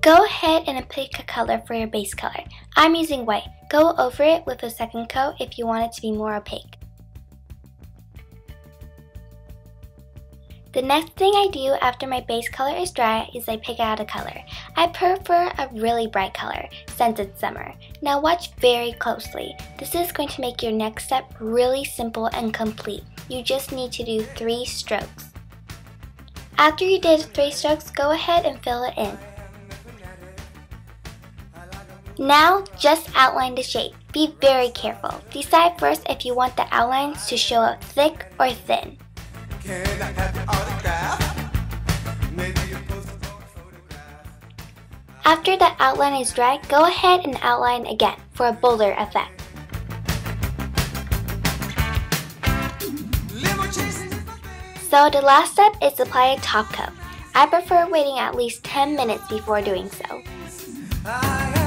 Go ahead and pick a color for your base color. I'm using white. Go over it with a second coat if you want it to be more opaque. The next thing I do after my base color is dry is I pick out a color. I prefer a really bright color since it's summer. Now watch very closely. This is going to make your next step really simple and complete. You just need to do three strokes. After you did three strokes, go ahead and fill it in. Now, just outline the shape. Be very careful. Decide first if you want the outlines to show up thick or thin. After the outline is dry, go ahead and outline again for a bolder effect. So the last step is to apply a top coat. I prefer waiting at least 10 minutes before doing so.